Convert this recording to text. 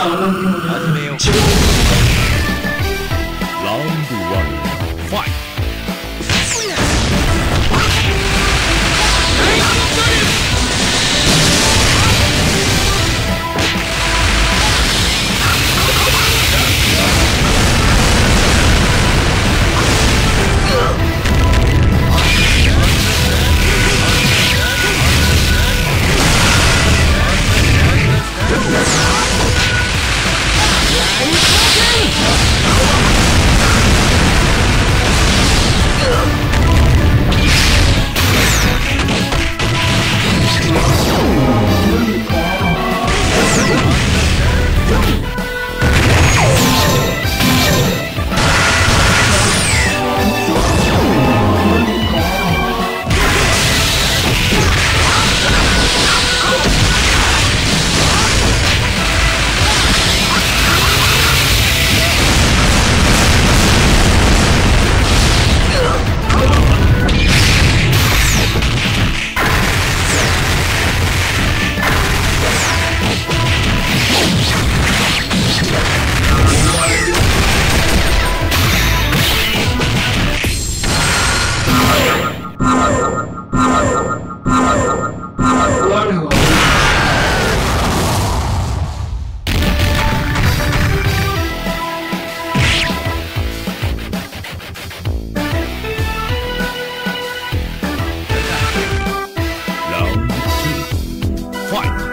老流氓，快！Fight!